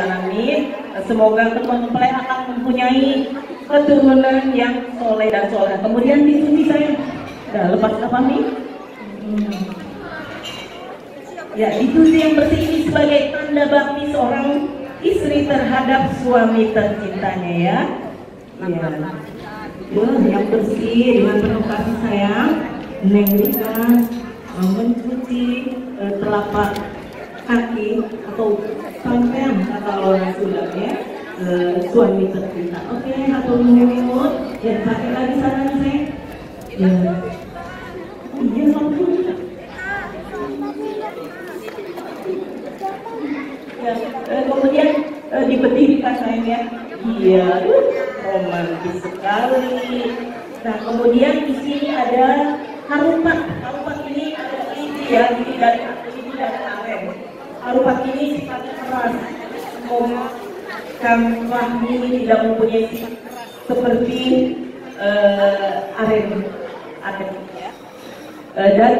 Amin. Semoga teman mempelai akan mempunyai keturunan yang soleh dan soleh. Kemudian dicuci saya. Nah, lepas apa nih? Ya, dicuci yang bersih ini sebagai tanda bakti seorang istri terhadap suami tercintanya ya. Ya. Yang bersih dengan penuh kasih sayang. Neng mencuci uh, telapak kaki atau sampean kata orang Sunda ya suami tercinta. Oke, okay, atau nuhun. Ya, pakai lagi sana saya. Ya. Iya, langsung. Ya, uh, kemudian uh, diberdirikan sayang ya. Iya, romantis sekali. Nah, kemudian di sini ada harupat. Harupat ini ada ini ya, dari. Harupat ini sifatnya keras. Kang Fahmi tidak mempunyai sifat seperti uh, aren. Aren. Uh, dan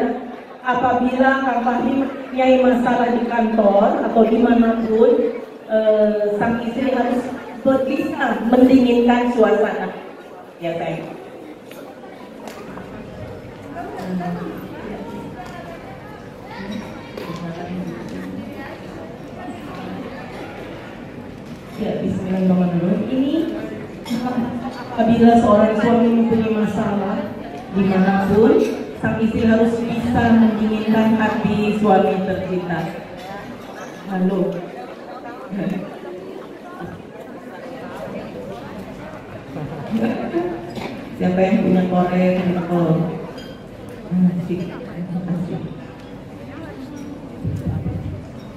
apabila Kang Fahmi mempunyai masalah di kantor atau di mana pun, uh, sang istri harus bisa mendinginkan suasana. Ya, saya. Ya, Bismillahirrahmanirrahim. Ini apabila seorang suami mempunyai masalah di mana pun, sang istri harus bisa mendinginkan hati suami tercinta. Halo. Siapa yang punya korek, punya korek?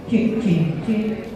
Cik, cik, cik.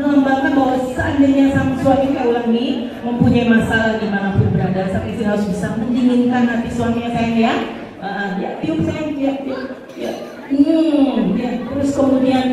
melambangkan bahwa seandainya sang suami saya ulangi mempunyai masalah di mana pun berada, sang istri harus bisa mendinginkan hati suaminya sayang ya. Uh, ya tiup sayang, ya, ya, ya. Hmm, ya. Terus kemudian